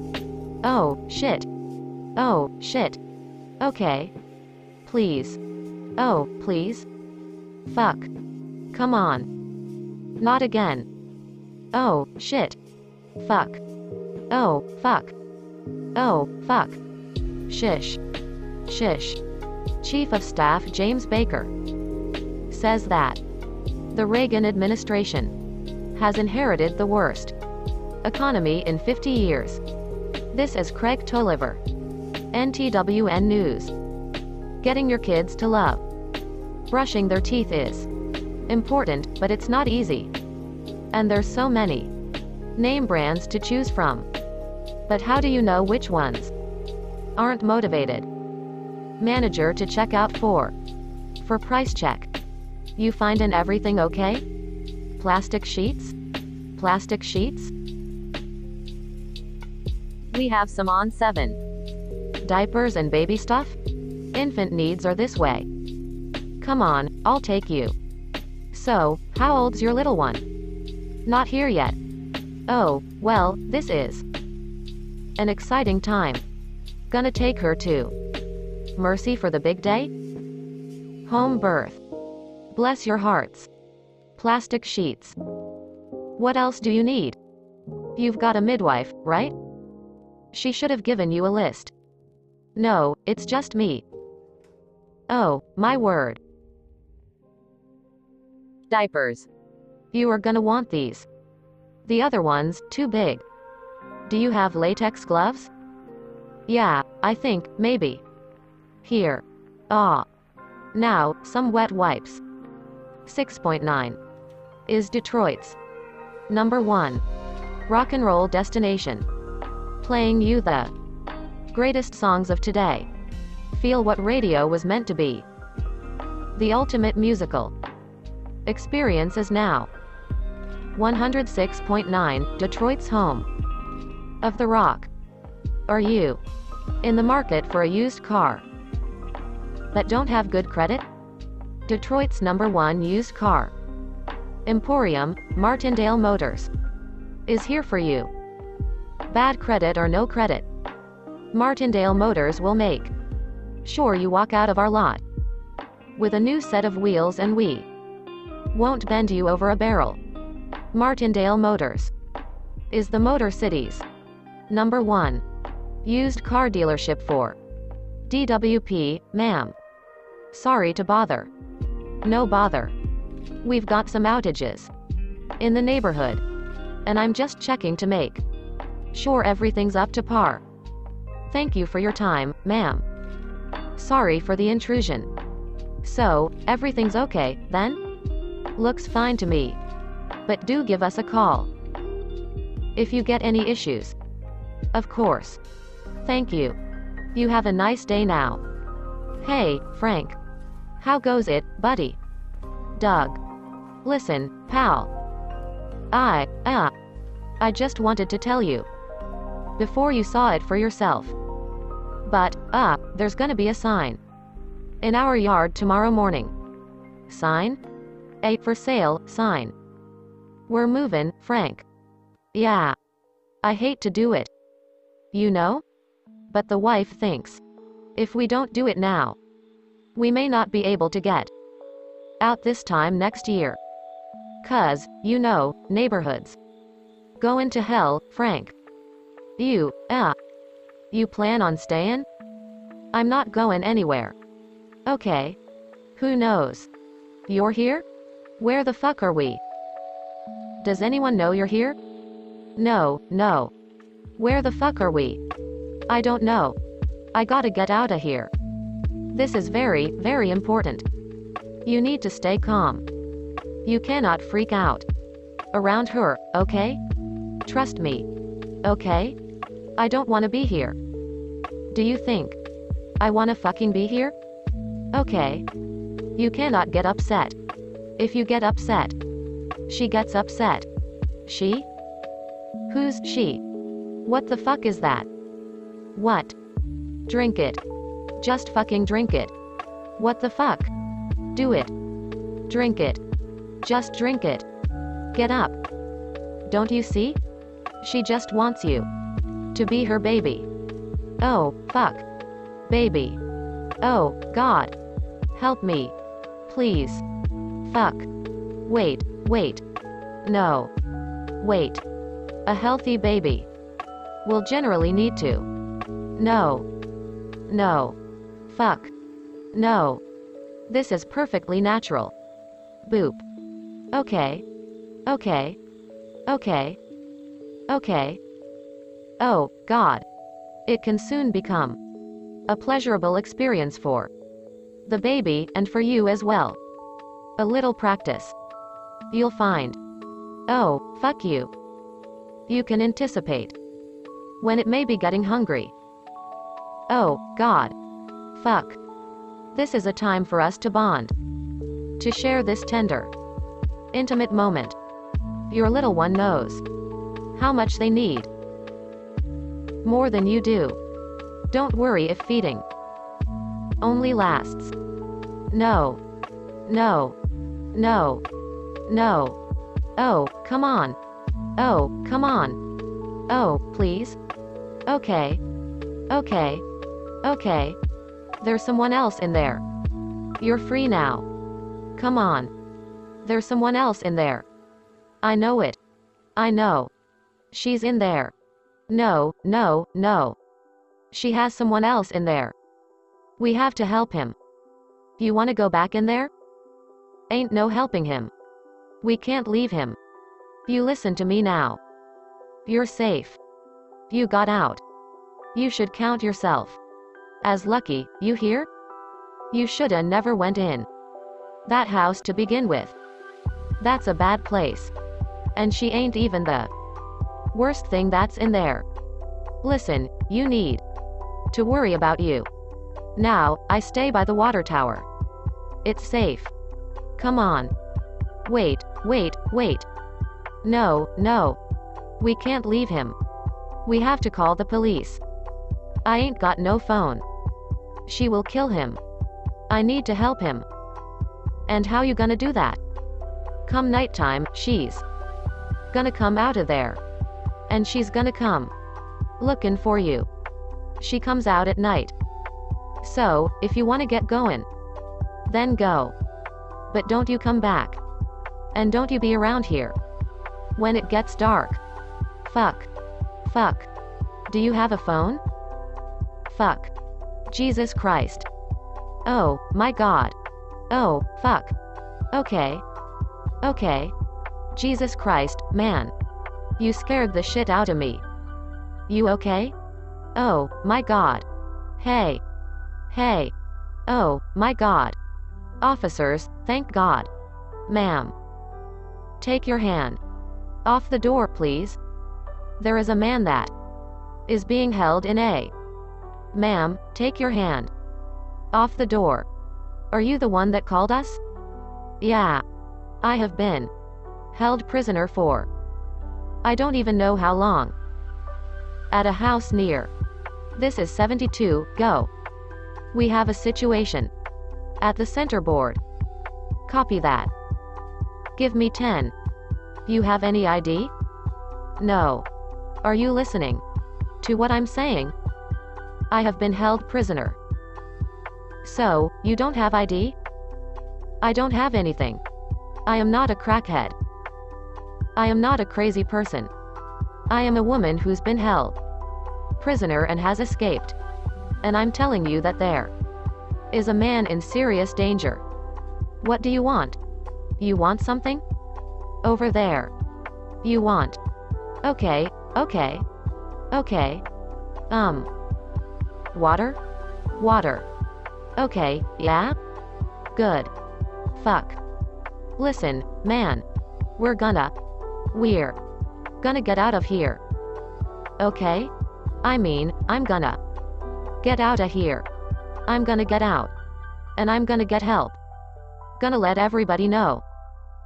Oh, shit. Oh, shit. Okay. Please. Oh, please. Fuck. Come on. Not again. Oh, shit. Fuck. Oh, fuck. Oh, fuck. Shish. Shish. Chief of Staff James Baker, says that the Reagan administration has inherited the worst economy in 50 years. This is Craig Tolliver. NTWN News. Getting your kids to love. Brushing their teeth is important, but it's not easy. And there's so many name brands to choose from. But how do you know which ones aren't motivated? Manager to check out for. For price check. You find in everything okay? Plastic sheets? Plastic sheets? We have some on 7. Diapers and baby stuff? Infant needs are this way. Come on, I'll take you. So, how old's your little one? Not here yet. Oh, well, this is an exciting time. Gonna take her to Mercy for the big day? Home birth. Bless your hearts. Plastic sheets. What else do you need? You've got a midwife, right? She should have given you a list. No, it's just me. Oh, my word. Diapers. You are gonna want these. The other one's too big. Do you have latex gloves? Yeah, I think, maybe. Here. Ah. Now, some wet wipes. 6.9. Is Detroit's number one rock and roll destination. Playing you the greatest songs of today. Feel what radio was meant to be. The ultimate musical experience is now. 106.9 Detroit's home of the rock. Are you in the market for a used car but don't have good credit? Detroit's number one used car Emporium, Martindale Motors is here for you. Bad credit or no credit. Martindale Motors will make sure you walk out of our lot with a new set of wheels and we won't bend you over a barrel. Martindale Motors is the Motor City's number one used car dealership for DWP, ma'am. Sorry to bother. No bother. We've got some outages in the neighborhood, and I'm just checking to make sure everything's up to par. Thank you for your time, ma'am. Sorry for the intrusion. So, everything's okay, then? Looks fine to me. But do give us a call. If you get any issues. Of course. Thank you. You have a nice day now. Hey, Frank. How goes it, buddy? Doug. Listen, pal. I, ah. I just wanted to tell you. Before you saw it for yourself. But, ah, there's gonna be a sign. In our yard tomorrow morning. Sign? A for sale sign. We're moving, Frank. Yeah. I hate to do it. You know? But the wife thinks. If we don't do it now, we may not be able to get out this time next year. Cuz, you know, neighborhoods. Going to hell, Frank. You, uh. You plan on staying? I'm not going anywhere. Okay. Who knows? You're here? Where the fuck are we? Does anyone know you're here? No, no. Where the fuck are we? I don't know. I gotta get out of here. This is very, very important. You need to stay calm. You cannot freak out. Around her, okay? Trust me. Okay? I don't wanna be here. Do you think? I wanna fucking be here? Okay. You cannot get upset. If you get upset, she gets upset. She? Who's she? What the fuck is that? What? Drink it. Just fucking drink it. What the fuck? Do it. Drink it. Just drink it. Get up. Don't you see? She just wants you to be her baby. Oh, fuck. Baby. Oh, God. Help me. Please. Fuck. Wait, wait. No. Wait. A healthy baby will generally need to. No. No. Fuck. No. This is perfectly natural. Boop. Okay. Okay. Okay. Okay. Oh, God. It can soon become a pleasurable experience for the baby and for you as well. A little practice. You'll find. Oh, fuck you. You can anticipate when it may be getting hungry. Oh, God. Fuck. This is a time for us to bond. To share this tender, intimate moment. Your little one knows how much they need. More than you do. Don't worry if feeding only lasts. No. No. No. No. Oh, come on. Oh, come on. Oh, please. Okay. Okay. Okay. There's someone else in there. You're free now. Come on. There's someone else in there. I know it. I know. She's in there. No, no, no. She has someone else in there. We have to help him. You wanna go back in there? Ain't no helping him. We can't leave him. You listen to me now. You're safe. You got out. You should count yourself. As lucky, you hear? You shoulda never went in. That house to begin with. That's a bad place. And she ain't even the worst thing that's in there. Listen, you need to worry about you. Now, I stay by the water tower. It's safe. Come on. Wait, wait, wait. No, no. We can't leave him. We have to call the police. I ain't got no phone. She will kill him. I need to help him. And how you gonna do that? Come nighttime, she's gonna come out of there. And she's gonna come looking for you. She comes out at night. So, if you wanna get going, then go. But don't you come back. And don't you be around here. When it gets dark. Fuck. Fuck. Do you have a phone? Fuck. Jesus Christ. Oh, my God. Oh, fuck. Okay. Okay. Jesus Christ, man. You scared the shit out of me. You okay? Oh, my God. Hey. Hey. Oh, my God. Officers, thank God. Ma'am. Take your hand. Off the door, please. There is a man that is being held in a. Ma'am, take your hand. Off the door. Are you the one that called us? Yeah. I have been held prisoner for. I don't even know how long. At a house near. This is 72, go. We have a situation. At the center board. Copy that. Give me 10. You have any ID? No. Are you listening? To what I'm saying? I have been held prisoner. So, you don't have ID? I don't have anything. I am not a crackhead. I am not a crazy person. I am a woman who's been held prisoner and has escaped. And I'm telling you that there is a man in serious danger. What do you want? You want something? Over there. You want. Okay, okay. Okay. Um. Water? Water. Okay, yeah? Good. Fuck. Listen, man. We're gonna. We're gonna get out of here. Okay? I mean, I'm gonna get out of here. I'm gonna get out. And I'm gonna get help. Gonna let everybody know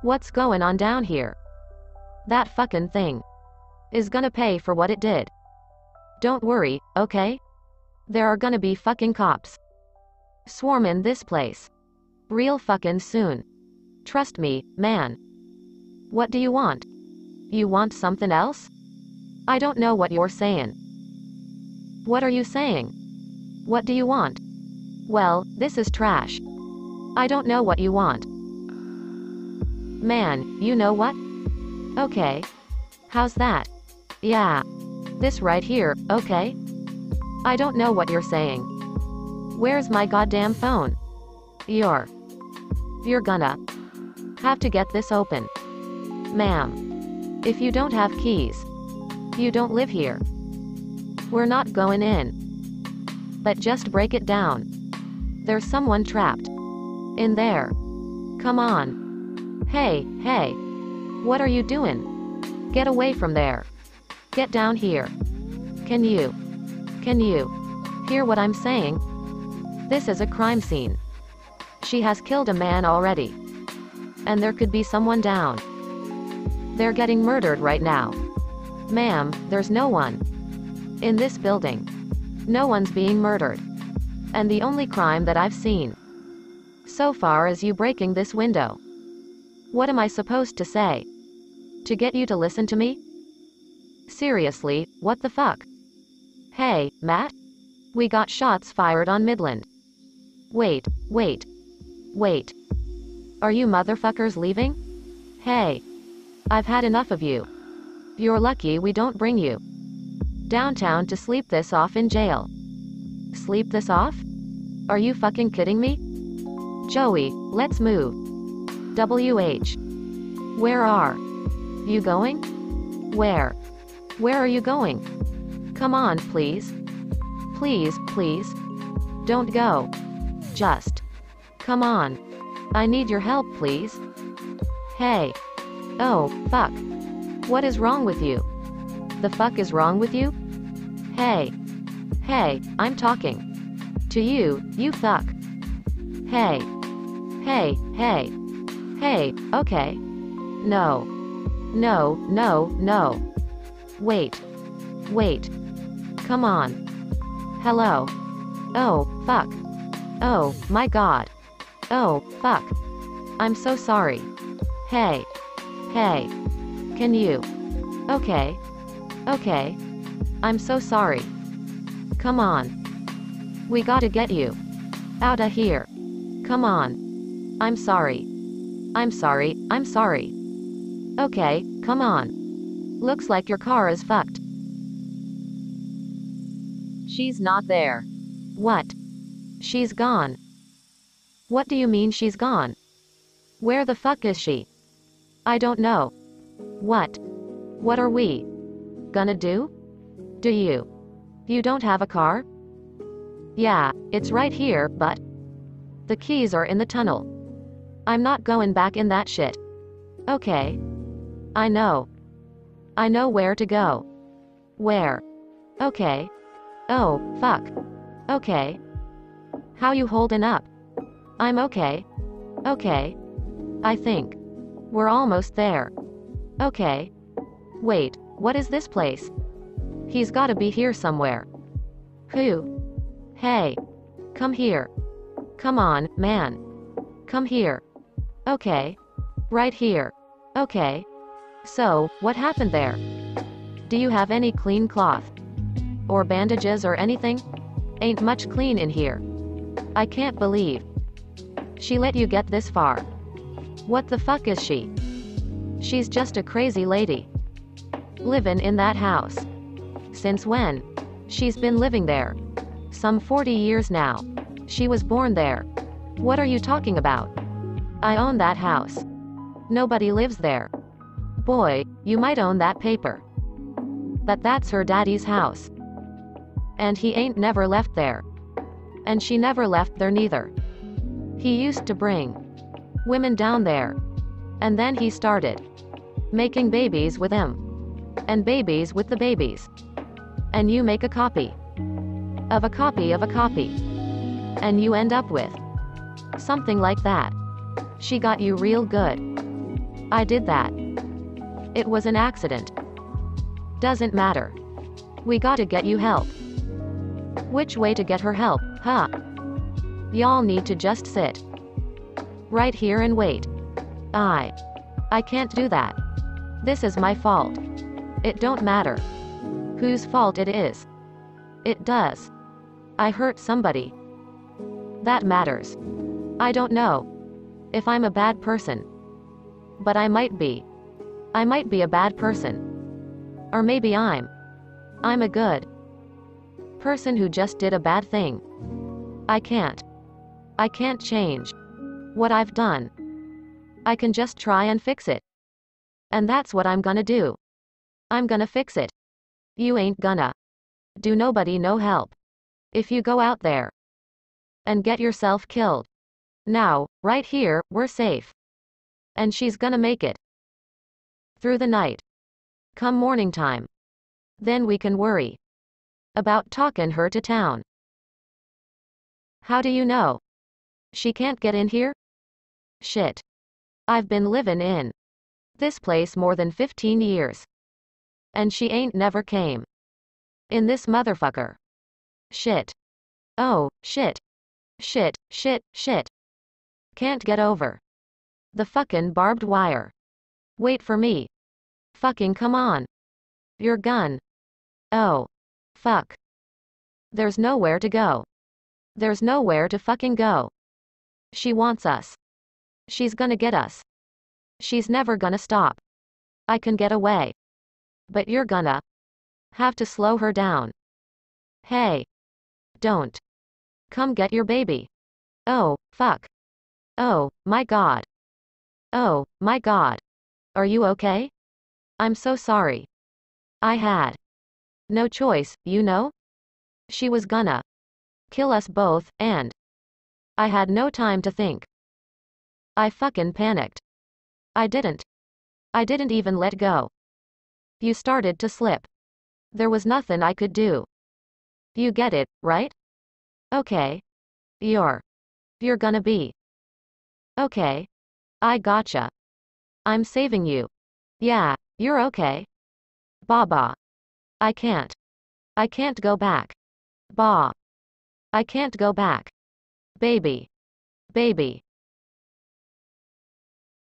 what's going on down here. That fucking thing is gonna pay for what it did. Don't worry, okay? There are gonna be fucking cops Swarm in this place. Real fucking soon. Trust me, man. What do you want? You want something else? I don't know what you're saying. What are you saying? What do you want? Well, this is trash. I don't know what you want. Man, you know what? Okay. How's that? Yeah. This right here, okay? I don't know what you're saying. Where's my goddamn phone? You're. You're gonna. Have to get this open. Ma'am. If you don't have keys. You don't live here. We're not going in. But just break it down. There's someone trapped. In there. Come on. Hey, hey. What are you doing? Get away from there. Get down here. Can you? Can you? Hear what I'm saying? This is a crime scene. She has killed a man already. And there could be someone down. They're getting murdered right now. Ma'am, there's no one. In this building. No one's being murdered. And the only crime that I've seen. So far is you breaking this window. What am I supposed to say? To get you to listen to me? Seriously, what the fuck? Hey, Matt? We got shots fired on Midland. Wait, wait. Wait. Are you motherfuckers leaving? Hey. I've had enough of you. You're lucky we don't bring you downtown to sleep this off in jail. Sleep this off? Are you fucking kidding me? Joey, let's move. WH. Where are you going? Where? Where are you going? Come on, please. Please, please. Don't go. Just. Come on. I need your help, please. Hey. Oh, fuck. What is wrong with you? The fuck is wrong with you? Hey. Hey, I'm talking. To you, you fuck. Hey. Hey, hey. Hey, okay. No. No, no, no. Wait. Wait. Come on. Hello. Oh, fuck. Oh, my god. Oh, fuck. I'm so sorry. Hey. Hey. Can you? Okay. Okay. I'm so sorry. Come on. We gotta get you. Outta here. Come on. I'm sorry. I'm sorry, I'm sorry. Okay, come on. Looks like your car is fucked. She's not there. What? She's gone. What do you mean she's gone? Where the fuck is she? I don't know. What? What are we gonna do? Do you? You don't have a car? Yeah, it's right here, but the keys are in the tunnel. I'm not going back in that shit. Okay. I know. I know where to go. Where? Okay. Oh, fuck. Okay. How you holding up? I'm okay. Okay. I think. We're almost there. Okay. Wait, what is this place? He's gotta be here somewhere. Who? Hey. Come here. Come on, man. Come here. Okay. Right here. Okay. So, what happened there? Do you have any clean cloth? Or bandages or anything? Ain't much clean in here. I can't believe. She let you get this far. What the fuck is she? She's just a crazy lady. Livin' in that house. Since when? She's been living there. Some 40 years now. She was born there. What are you talking about? I own that house. Nobody lives there. Boy, you might own that paper. But that's her daddy's house. And he ain't never left there. And she never left there neither. He used to bring women down there. And then he started making babies with them. And babies with the babies. And you make a copy of a copy of a copy. And you end up with something like that. She got you real good. I did that. It was an accident. Doesn't matter. We gotta get you help. Which way to get her help, huh? Y'all need to just sit. Right here and wait. I. I can't do that. This is my fault. It don't matter. Whose fault it is. It does. I hurt somebody. That matters. I don't know. If I'm a bad person. But I might be. I might be a bad person. Or maybe I'm. I'm a good person who just did a bad thing. I can't. I can't change what I've done. I can just try and fix it. And that's what I'm gonna do. I'm gonna fix it. You ain't gonna. Do nobody no help. If you go out there and get yourself killed. Now, right here, we're safe. And she's gonna make it. Through the night. Come morning time. Then we can worry about talkin' her to town. How do you know? She can't get in here? Shit. I've been livin' in this place more than 15 years. And she ain't never came. In this motherfucker. Shit. Oh, shit. Shit, shit, shit. Can't get over. The fucking barbed wire. Wait for me. Fucking come on. Your gun. Oh. Fuck. There's nowhere to go. There's nowhere to fucking go. She wants us. She's gonna get us. She's never gonna stop. I can get away. But you're gonna have to slow her down. Hey. Don't. Come get your baby. Oh, fuck. Oh, my god. Oh, my god. Are you okay? I'm so sorry. I had no choice, you know? She was gonna kill us both, and I had no time to think. I fucking panicked. I didn't. I didn't even let go. You started to slip. There was nothing I could do. You get it, right? Okay. You're. You're gonna be. Okay. I gotcha. I'm saving you. Yeah, you're okay. Baba. I can't. I can't go back. Ba. I can't go back. Baby. Baby.